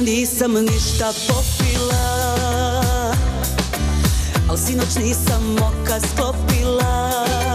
nisam ništa popila Al sinoć nisam oka sklopila.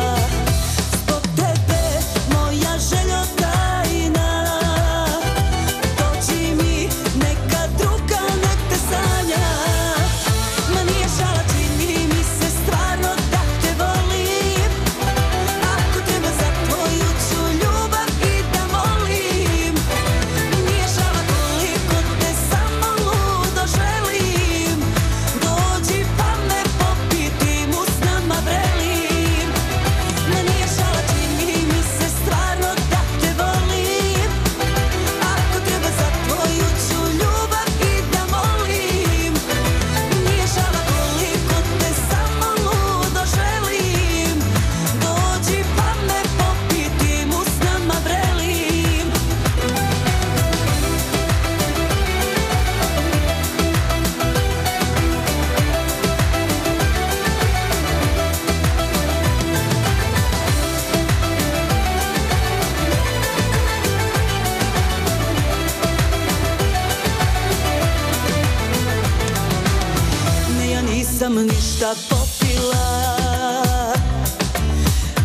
nisam ništa popila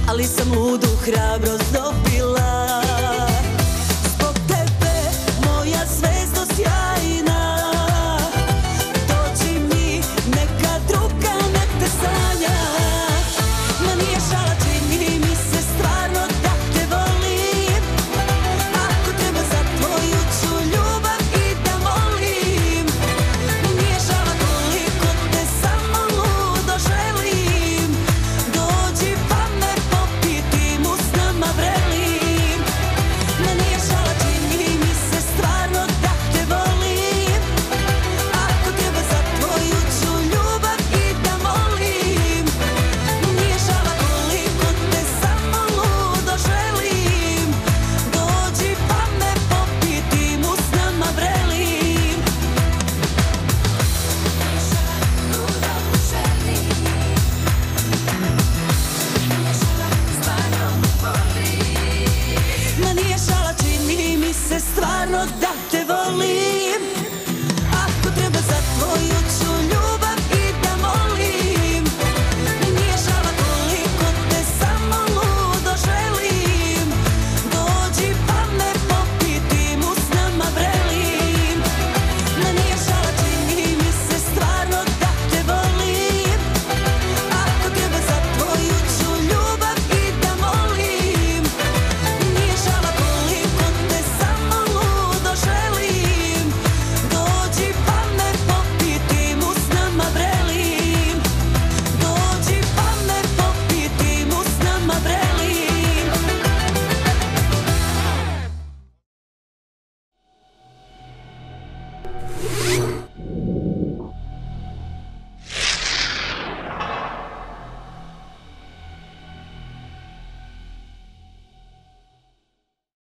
Ali sam ludu hrabrost dobila.